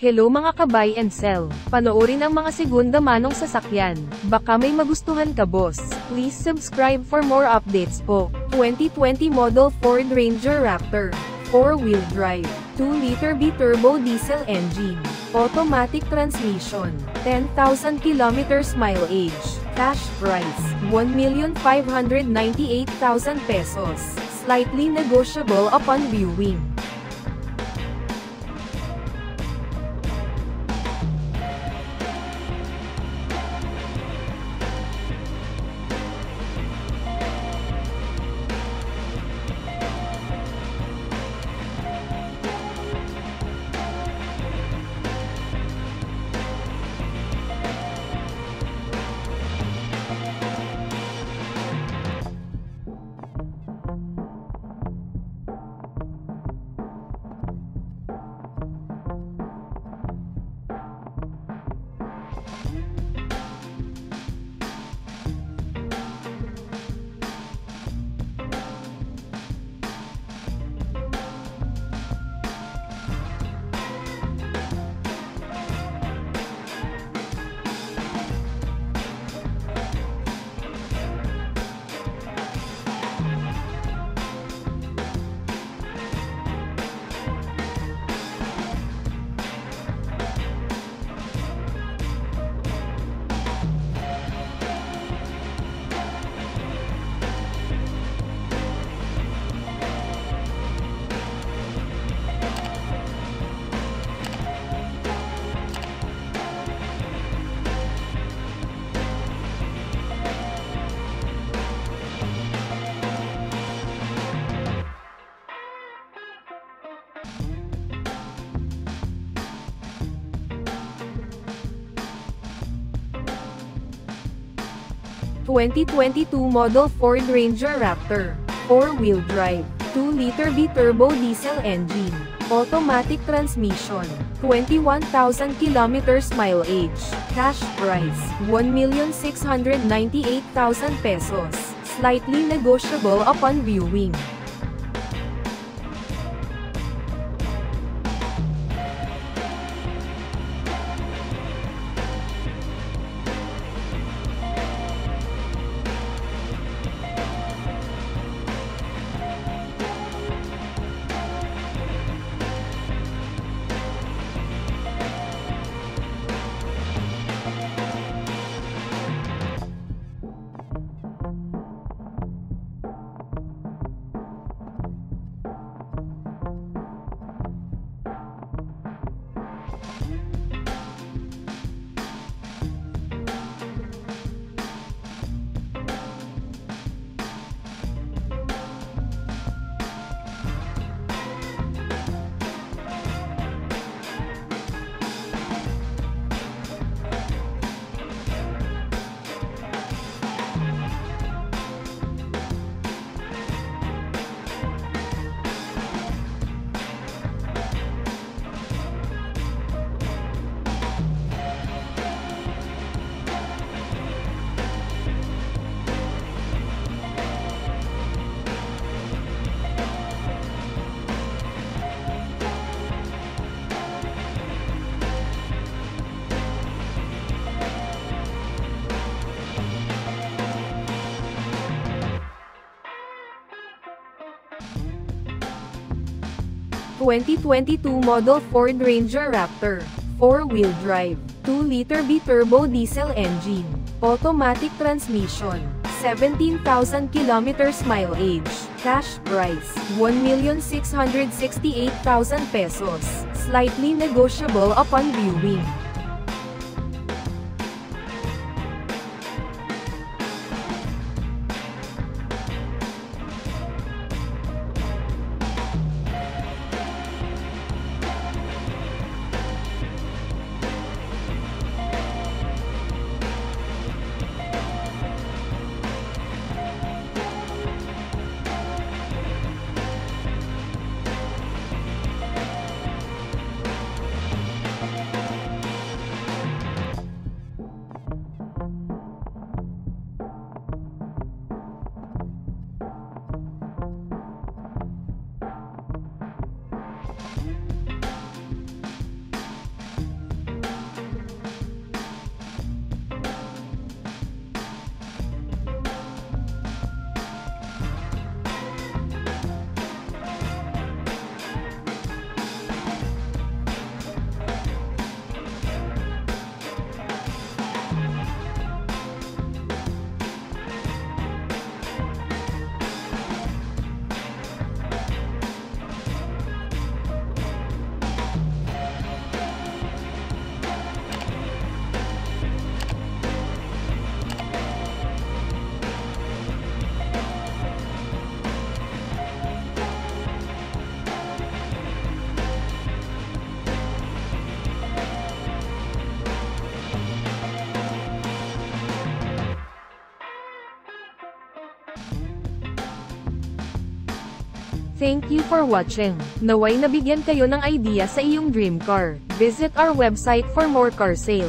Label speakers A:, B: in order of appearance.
A: Hello mga kabay and sell. Panoorin ang mga segunda manong sasakyan. Baka may magustuhan ka boss. Please subscribe for more updates po. 2020 model Ford Ranger Raptor. 4-wheel drive. 2-liter B-turbo diesel engine. Automatic transmission. 10,000 kilometers mileage. Cash price. 1,598,000 pesos. Slightly negotiable upon viewing. 2022 model Ford Ranger Raptor. 4-wheel drive. 2-liter B-turbo diesel engine. Automatic transmission. 21,000 kilometers mileage. Cash price. 1,698,000 pesos. Slightly negotiable upon viewing. 2022 model Ford Ranger Raptor. 4-wheel drive. 2-liter B-turbo diesel engine. Automatic transmission. 17,000 kilometers mileage. Cash price. 1,668,000 pesos. Slightly negotiable upon viewing. Thank you for watching. Naway nabigyan kayo ng idea sa iyong dream car. Visit our website for more car sale.